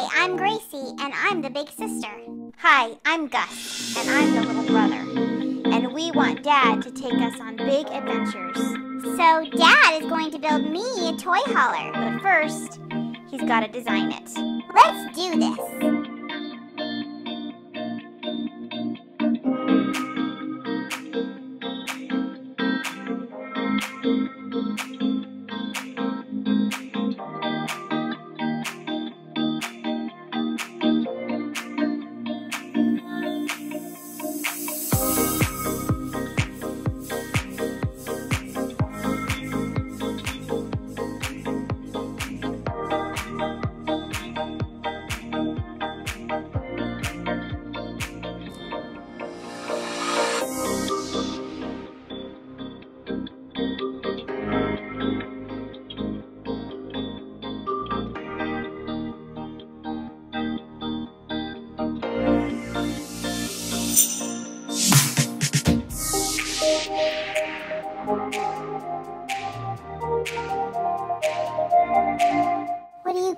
Hi, I'm Gracie, and I'm the big sister. Hi, I'm Gus, and I'm the little brother. And we want Dad to take us on big adventures. So, Dad is going to build me a toy hauler. But first, he's got to design it. Let's do this.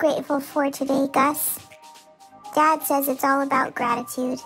grateful for today, Gus? Dad says it's all about gratitude.